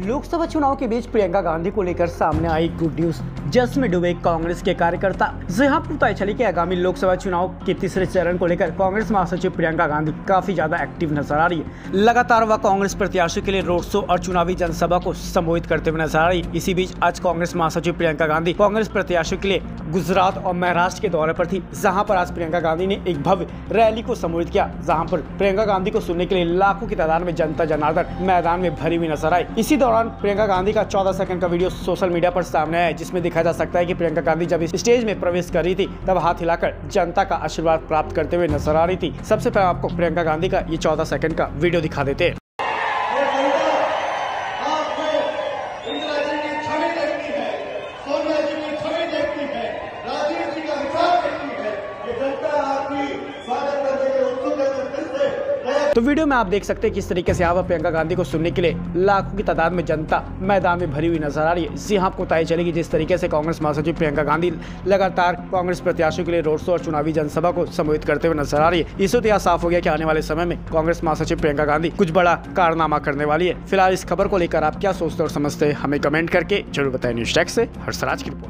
लोकसभा चुनाव के बीच प्रियंका गांधी को लेकर सामने आई गुड न्यूज़ जश्न में डूबे कांग्रेस के कार्यकर्ता। जहाँ पता चली कि आगामी लोकसभा चुनाव के तीसरे चरण को लेकर कांग्रेस महासचिव प्रियंका गांधी काफ़ी ज़्यादा एक्टिव नज़र आ रही है। लगातार वह कांग्रेस प्रत्याशियों के लिए रोड शो और चुनावी जनसभा को संबोधित करते हुए नज़र आ रही इसी बीच आज कांग्रेस महासचिव प्रियंका गांधी कांग्रेस प्रत्याशियों के लिए गुजरात और महाराष्ट्र के दौरे पर थी, जहाँ पर आज प्रियंका गांधी ने एक भव्य रैली को संबोधित किया, जहाँ पर प्रियंका गांधी को सुनने के लिए लाखों की तादाद में जनता जनार्दन मैदान में भरी हुई नज़र आई। इसी दौरान प्रियंका गांधी का 14 सेकंड का वीडियो सोशल मीडिया पर सामने आया जिसमें देखा जा सकता है कि प्रियंका गांधी जब स्टेज में प्रवेश कर रही थी, तब हाथ हिलाकर जनता का आशीर्वाद प्राप्त करते हुए नज़र आ रही थी। सबसे पहले आपको प्रियंका गांधी का ये 14 सेकंड का वीडियो दिखा देते हैं ये जनता आपको इंदिरा जी की छवि देखती है सोनिया जी की छवि देखती है राजीव जी का विचार देखती है ये जनता आपकी स्वागत करने के लिए उत्सुक है तो फिर से नया तो वीडियो में आप देख सकते हैं किस तरीके से पर प्रियंका गांधी को सुनने के लिए लाखों की तादाद में जनता मैदान में भरी हुई नज़र आ रही है। इससे आपको पता चलेगी, जिस तरीके से कांग्रेस महासचिव प्रियंका गांधी लगातार कांग्रेस प्रत्याशियों के लिए रोड शो और चुनावी जनसभा को संबोधित करते हुए नज़र आ रही है। इससे तो यह साफ़ हो गया कि आने वाले समय में कांग्रेस महासचिव प्रियंका गांधी कुछ बड़ा कारनामा करने वाली है। फ़िलहाल इस खबर को लेकर आप क्या सोचते और समझते हैं, हमें कमेंट करके ज़रूर बताएँ। न्यूज़ टैक्स से हर्षराज की रिपोर्ट।